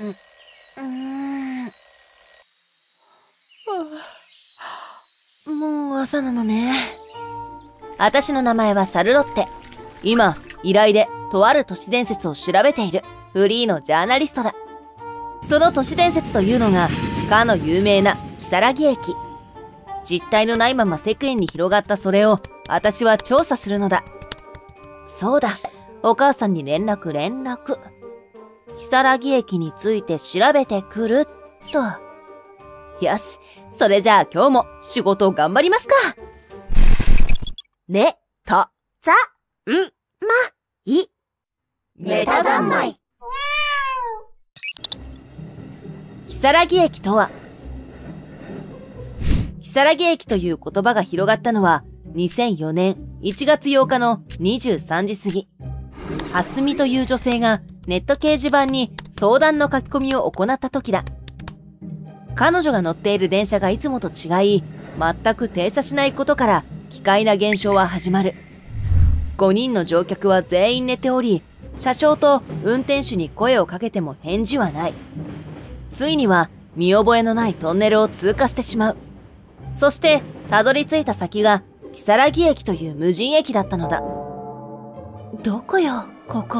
うん。もう朝なのね。私の名前はシャルロッテ。今、依頼でとある都市伝説を調べているフリーのジャーナリストだ。その都市伝説というのが、かの有名な如月駅。実体のないまま世間に広がったそれを私は調査するのだ。そうだ、お母さんに連絡連絡。如月駅について調べてくる、と。よし、それじゃあ今日も仕事を頑張りますか。ね、と、ざ、ん、ま、い。ネタ三昧。如月駅とは、如月駅という言葉が広がったのは2004年1月8日の23時過ぎ。はすみという女性がネット掲示板に相談の書き込みを行った時だ。彼女が乗っている電車がいつもと違い、全く停車しないことから奇怪な現象は始まる。5人の乗客は全員寝ており、車掌と運転手に声をかけても返事はない。ついには見覚えのないトンネルを通過してしまう。そして、たどり着いた先が、如月駅という無人駅だったのだ。どこよ、ここ。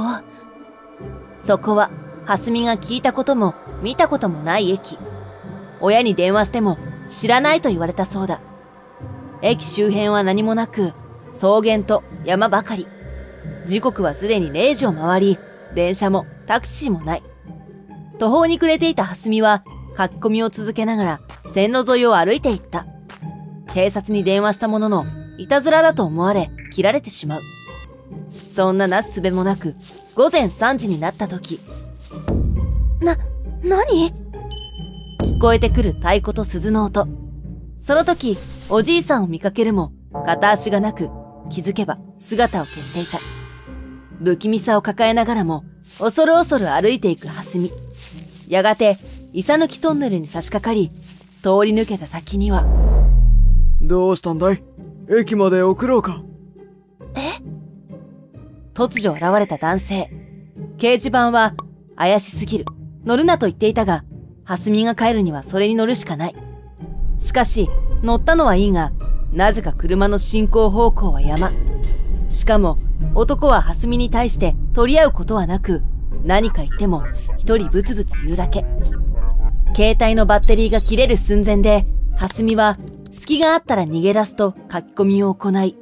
そこは、蓮見が聞いたことも見たこともない駅。親に電話しても知らないと言われたそうだ。駅周辺は何もなく、草原と山ばかり。時刻はすでに0時を回り、電車もタクシーもない。途方に暮れていた蓮見は、書き込みを続けながら線路沿いを歩いていった。警察に電話したものの、いたずらだと思われ、切られてしまう。そんななすすべもなく、午前3時になった時。な、何？聞こえてくる太鼓と鈴の音。その時、おじいさんを見かけるも、片足がなく、気づけば姿を消していた。不気味さを抱えながらも、恐る恐る歩いていく蓮見。やがて、イサ抜きトンネルに差し掛かり、通り抜けた先には、どうしたんだい？駅まで送ろうか。突如現れた男性。掲示板は、怪しすぎる。乗るなと言っていたが、蓮見が帰るにはそれに乗るしかない。しかし、乗ったのはいいが、なぜか車の進行方向は山。しかも、男は蓮見に対して取り合うことはなく、何か言っても一人ブツブツ言うだけ。携帯のバッテリーが切れる寸前で、蓮見は隙があったら逃げ出すと書き込みを行い、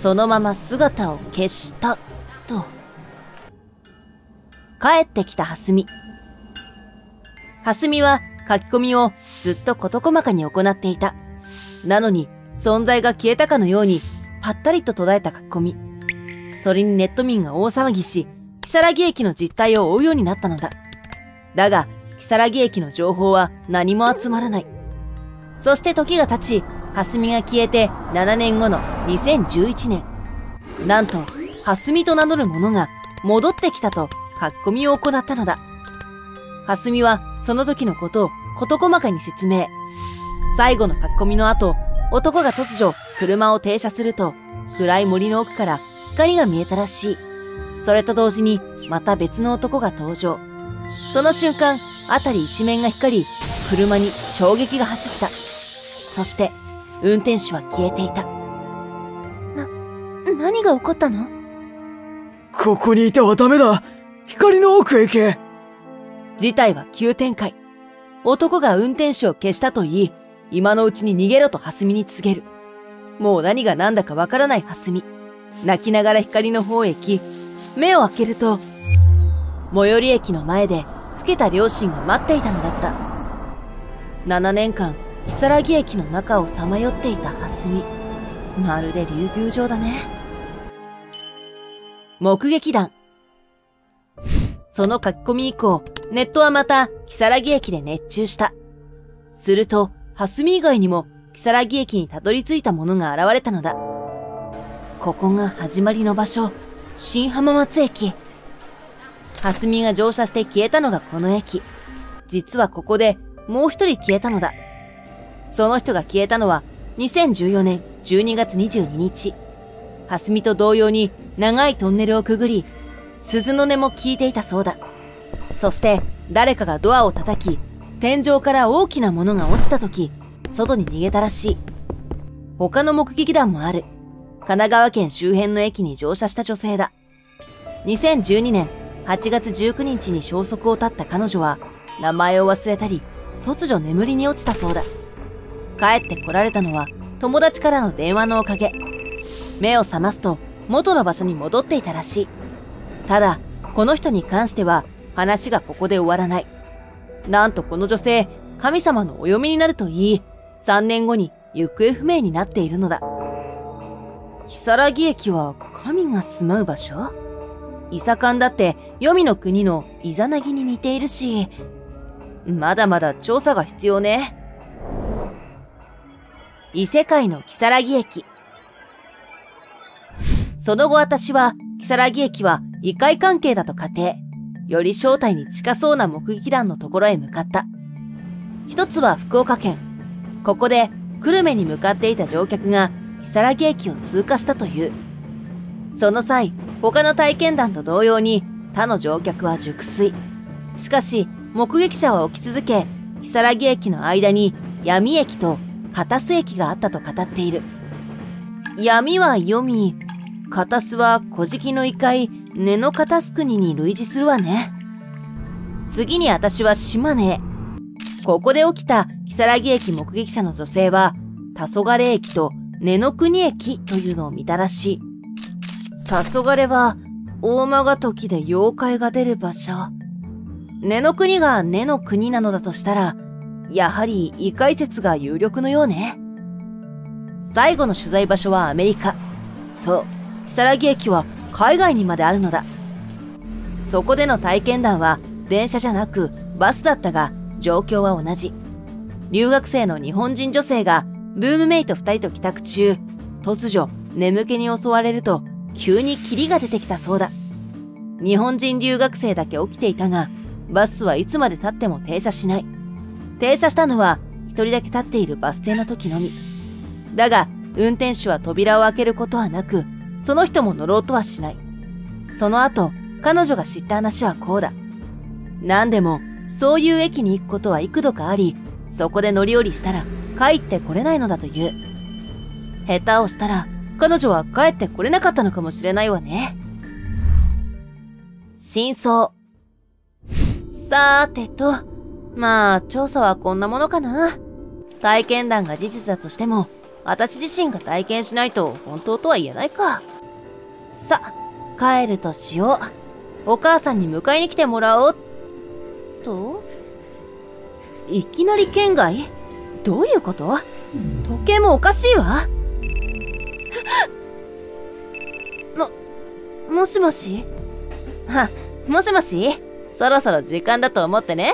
そのまま姿を消した、と。帰ってきた蓮見。蓮見は書き込みをずっと事細かに行っていた。なのに、存在が消えたかのように、ぱったりと途絶えた書き込み。それにネット民が大騒ぎし、如月駅の実態を追うようになったのだ。だが、如月駅の情報は何も集まらない。そして時が経ち、霞が消えて7年後の2011年。なんと、霞と名乗る者が戻ってきたと書き込みを行ったのだ。霞はその時のことを事細かに説明。最後の書き込みの後、男が突如車を停車すると、暗い森の奥から光が見えたらしい。それと同時にまた別の男が登場。その瞬間、辺り一面が光り、車に衝撃が走った。そして、運転手は消えていた。な、何が起こったの？ここにいてはダメだ光の奥へ行け事態は急展開。男が運転手を消したと言い、今のうちに逃げろと蓮見に告げる。もう何が何だかわからない蓮見。泣きながら光の方へ行き、目を開けると、最寄り駅の前で老けた両親が待っていたのだった。7年間、如月駅の中をさまよっていた蓮見。まるで竜宮城だね。目撃談。その書き込み以降、ネットはまた、如月駅で熱中した。すると、蓮見以外にも、如月駅にたどり着いた者が現れたのだ。ここが始まりの場所、新浜松駅。蓮見が乗車して消えたのがこの駅。実はここでもう一人消えたのだ。その人が消えたのは2014年12月22日。蓮見と同様に長いトンネルをくぐり、鈴の音も聞いていたそうだ。そして誰かがドアを叩き、天井から大きなものが落ちた時、外に逃げたらしい。他の目撃談もある。神奈川県周辺の駅に乗車した女性だ。2012年8月19日に消息を絶った彼女は、名前を忘れたり、突如眠りに落ちたそうだ。帰ってこられたのは、友達からの電話のおかげ。目を覚ますと、元の場所に戻っていたらしい。ただ、この人に関しては、話がここで終わらない。なんとこの女性、神様のお嫁になると言い、3年後に行方不明になっているのだ。如月駅は神が住まう場所？伊佐館だって黄泉の国のイザナギに似ているし、まだまだ調査が必要ね。異世界の如月駅。その後私は、如月駅は異界関係だと仮定。より正体に近そうな目撃談のところへ向かった。一つは福岡県。ここで久留米に向かっていた乗客が如月駅を通過したという。その際、他の体験談と同様に他の乗客は熟睡。しかし、目撃者は起き続け、如月駅の間に闇駅と片須駅があったと語っている。闇は読み、片須は古事記の異界、根の片須国に類似するわね。次に私は島根へ。ここで起きた如月駅目撃者の女性は、黄昏駅と根の国駅というのを見たらしい。黄昏は、大間が時で妖怪が出る場所。根の国が根の国なのだとしたら、やはり異界説が有力のようね。最後の取材場所はアメリカ。そう、如月駅は海外にまであるのだ。そこでの体験談は電車じゃなくバスだったが状況は同じ。留学生の日本人女性がルームメイト2人と帰宅中、突如眠気に襲われると急に霧が出てきたそうだ。日本人留学生だけ起きていたが、バスはいつまで経っても停車しない。停車したのは一人だけ立っているバス停の時のみ。だが、運転手は扉を開けることはなく、その人も乗ろうとはしない。その後、彼女が知った話はこうだ。何でも、そういう駅に行くことは幾度かあり、そこで乗り降りしたら帰ってこれないのだという。下手をしたら、彼女は帰ってこれなかったのかもしれないわね。真相。さーてと、まあ、調査はこんなものかな。体験談が事実だとしても、私自身が体験しないと本当とは言えないか。さ、帰るとしよう。お母さんに迎えに来てもらおう。といきなり県外？どういうこと？時計もおかしいわ。も、もしもし？は、もしもし？そろそろ時間だと思ってね。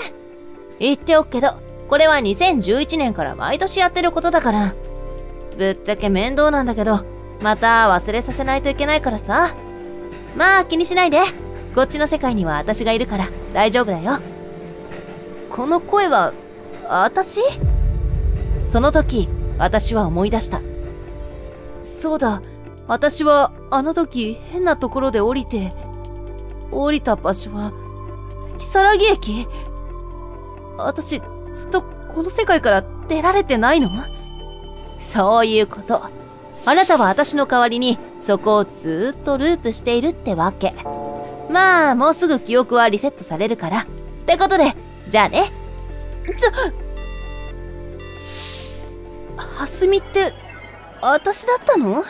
言っておくけど、これは2011年から毎年やってることだから。ぶっちゃけ面倒なんだけど、また忘れさせないといけないからさ。まあ気にしないで。こっちの世界には私がいるから大丈夫だよ。この声は、私？その時、私は思い出した。そうだ、私はあの時変なところで降りて、降りた場所は、如月駅？私、ずっとこの世界から出られてないの？そういうこと。あなたは私の代わりにそこをずーっとループしているってわけ。まあ、もうすぐ記憶はリセットされるから。ってことで、じゃあね。ちょ、はすみって、私だったの？